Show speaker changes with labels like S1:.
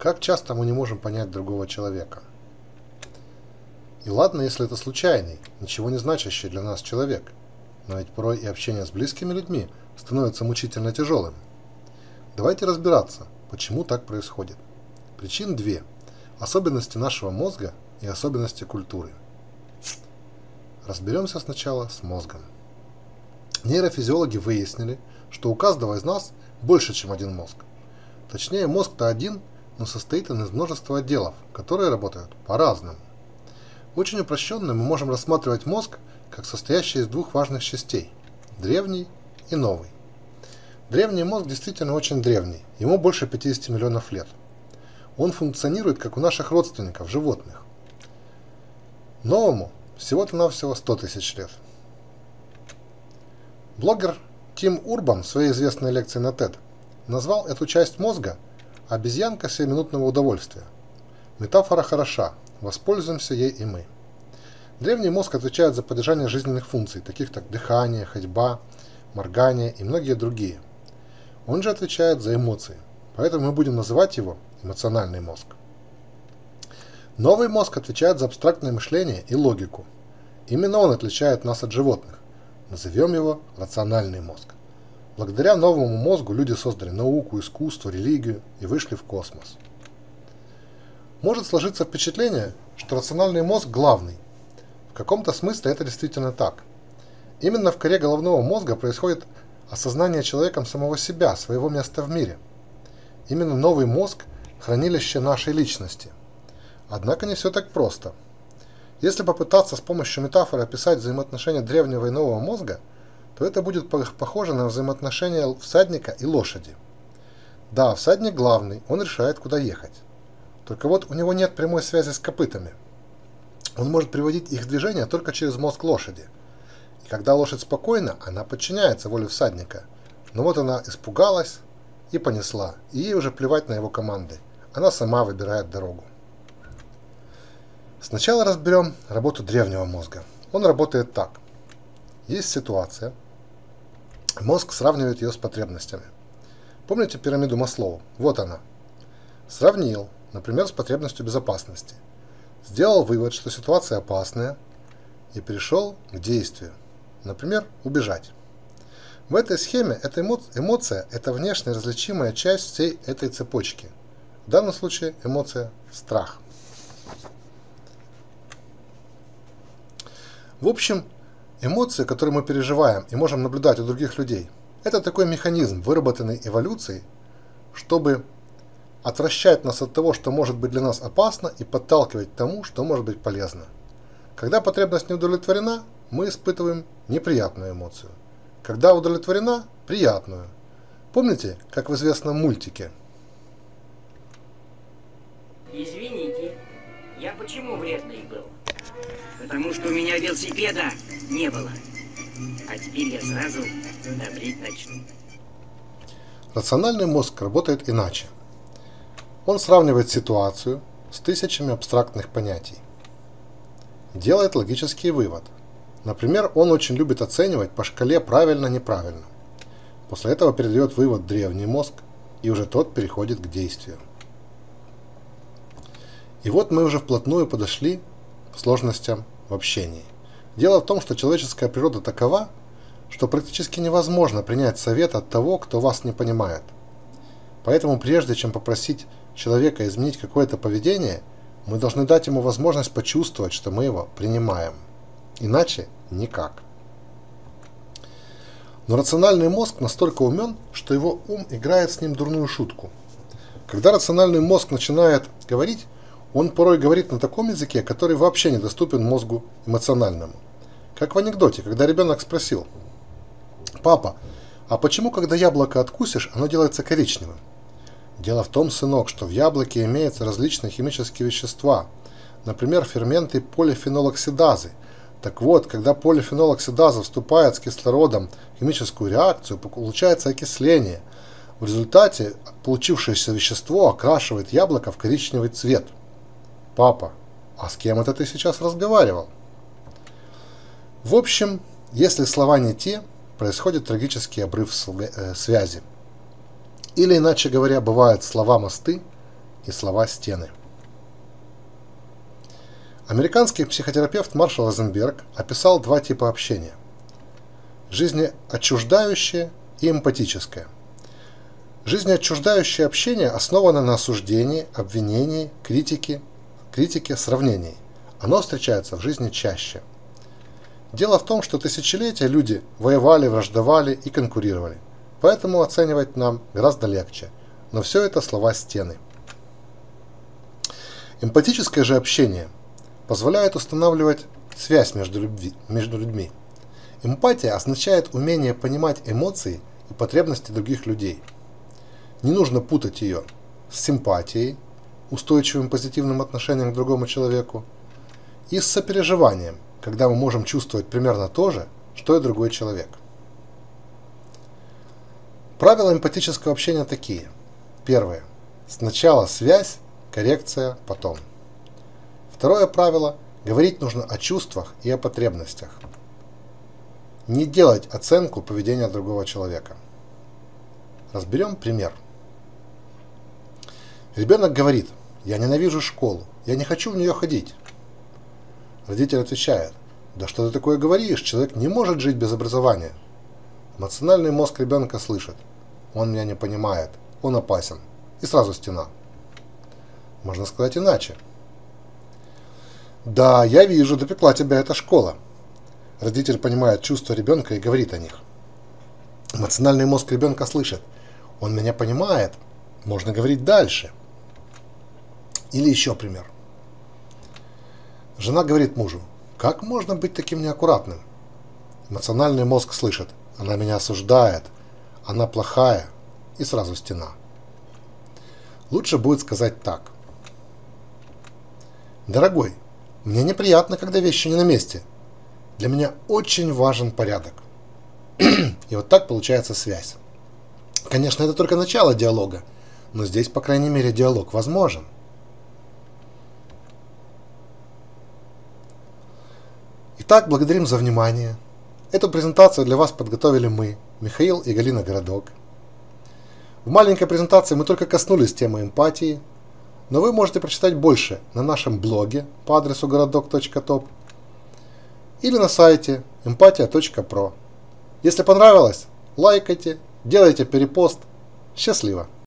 S1: Как часто мы не можем понять другого человека? И ладно, если это случайный, ничего не значащий для нас человек, но ведь порой и общение с близкими людьми становится мучительно тяжелым. Давайте разбираться, почему так происходит. Причин две. Особенности нашего мозга и особенности культуры. Разберемся сначала с мозгом. Нейрофизиологи выяснили, что у каждого из нас больше, чем один мозг. Точнее, мозг-то один, но состоит он из множества отделов, которые работают по-разному. Очень упрощенно мы можем рассматривать мозг как состоящий из двух важных частей – древний и новый. Древний мозг действительно очень древний, ему больше 50 миллионов лет. Он функционирует как у наших родственников, животных. Новому всего-то навсего 100 тысяч лет. Блогер Тим Урбан в своей известной лекции на TED назвал эту часть мозга «обезьянка семиминутного удовольствия». Метафора хороша, воспользуемся ей и мы. Древний мозг отвечает за поддержание жизненных функций, таких как дыхание, ходьба, моргание и многие другие. Он же отвечает за эмоции, поэтому мы будем называть его эмоциональный мозг. Новый мозг отвечает за абстрактное мышление и логику. Именно он отличает нас от животных. Назовем его рациональный мозг. Благодаря новому мозгу люди создали науку, искусство, религию и вышли в космос. Может сложиться впечатление, что рациональный мозг главный. В каком-то смысле это действительно так. Именно в коре головного мозга происходит осознание человеком самого себя, своего места в мире. Именно новый мозг – хранилище нашей личности. Однако не все так просто – если попытаться с помощью метафоры описать взаимоотношения древнего и нового мозга, то это будет похоже на взаимоотношения всадника и лошади. Да, всадник главный, он решает, куда ехать. Только вот у него нет прямой связи с копытами. Он может приводить их движение только через мозг лошади. И когда лошадь спокойна, она подчиняется воле всадника. Но вот она испугалась и понесла, и ей уже плевать на его команды. Она сама выбирает дорогу. Сначала разберем работу древнего мозга. Он работает так. Есть ситуация. Мозг сравнивает ее с потребностями. Помните пирамиду Маслоу? Вот она. Сравнил, например, с потребностью безопасности. Сделал вывод, что ситуация опасная, и перешел к действию. Например, убежать. В этой схеме эта эмоция – это внешне различимая часть всей этой цепочки. В данном случае эмоция – страх. В общем, эмоции, которые мы переживаем и можем наблюдать у других людей, это такой механизм, выработанный эволюцией, чтобы отвращать нас от того, что может быть для нас опасно, и подталкивать к тому, что может быть полезно. Когда потребность не удовлетворена, мы испытываем неприятную эмоцию. Когда удовлетворена – приятную. Помните, как в известном мультике?
S2: Извините, я почему вредный был? потому что у меня велосипеда не было. А теперь я сразу добрить начну.
S1: Рациональный мозг работает иначе. Он сравнивает ситуацию с тысячами абстрактных понятий. Делает логический вывод. Например, он очень любит оценивать по шкале правильно-неправильно. После этого передает вывод древний мозг, и уже тот переходит к действию. И вот мы уже вплотную подошли сложностям в общении. Дело в том, что человеческая природа такова, что практически невозможно принять совет от того, кто вас не понимает. Поэтому прежде чем попросить человека изменить какое-то поведение, мы должны дать ему возможность почувствовать, что мы его принимаем. Иначе никак. Но рациональный мозг настолько умен, что его ум играет с ним дурную шутку. Когда рациональный мозг начинает говорить, он порой говорит на таком языке, который вообще недоступен мозгу эмоциональному. Как в анекдоте, когда ребенок спросил, «Папа, а почему, когда яблоко откусишь, оно делается коричневым?» Дело в том, сынок, что в яблоке имеются различные химические вещества, например, ферменты полифенолоксидазы. Так вот, когда полифенолоксидаза вступает с кислородом в химическую реакцию, получается окисление. В результате получившееся вещество окрашивает яблоко в коричневый цвет – Папа, а с кем это ты сейчас разговаривал? В общем, если слова не те, происходит трагический обрыв э, связи. Или, иначе говоря, бывают слова мосты, и слова стены. Американский психотерапевт Маршал Розенберг описал два типа общения. Жизнеотчуждающее и эмпатическое. Жизнеотчуждающее общение основано на осуждении, обвинении, критике, критике, сравнении. Оно встречается в жизни чаще. Дело в том, что тысячелетия люди воевали, враждовали и конкурировали. Поэтому оценивать нам гораздо легче. Но все это слова стены. Эмпатическое же общение – позволяет устанавливать связь между, любви, между людьми. Эмпатия означает умение понимать эмоции и потребности других людей. Не нужно путать ее с симпатией, устойчивым позитивным отношением к другому человеку, и с сопереживанием, когда мы можем чувствовать примерно то же, что и другой человек. Правила эмпатического общения такие. Первое. Сначала связь, коррекция, потом. Второе правило – говорить нужно о чувствах и о потребностях. Не делать оценку поведения другого человека. Разберем пример. Ребенок говорит, я ненавижу школу, я не хочу в нее ходить. Родитель отвечает, да что ты такое говоришь, человек не может жить без образования. Эмоциональный мозг ребенка слышит, он меня не понимает, он опасен. И сразу стена. Можно сказать иначе. Да, я вижу, допекла тебя эта школа. Родитель понимает чувства ребенка и говорит о них. Эмоциональный мозг ребенка слышит. Он меня понимает. Можно говорить дальше. Или еще пример. Жена говорит мужу, как можно быть таким неаккуратным? Эмоциональный мозг слышит, она меня осуждает, она плохая, и сразу стена. Лучше будет сказать так. Дорогой, мне неприятно, когда вещи не на месте. Для меня очень важен порядок. И вот так получается связь. Конечно, это только начало диалога, но здесь, по крайней мере, диалог возможен. Итак, благодарим за внимание. Эту презентацию для вас подготовили мы, Михаил и Галина Городок. В маленькой презентации мы только коснулись темы эмпатии, но вы можете прочитать больше на нашем блоге по адресу городок.топ или на сайте empatia.pro. Если понравилось, лайкайте, делайте перепост. Счастливо!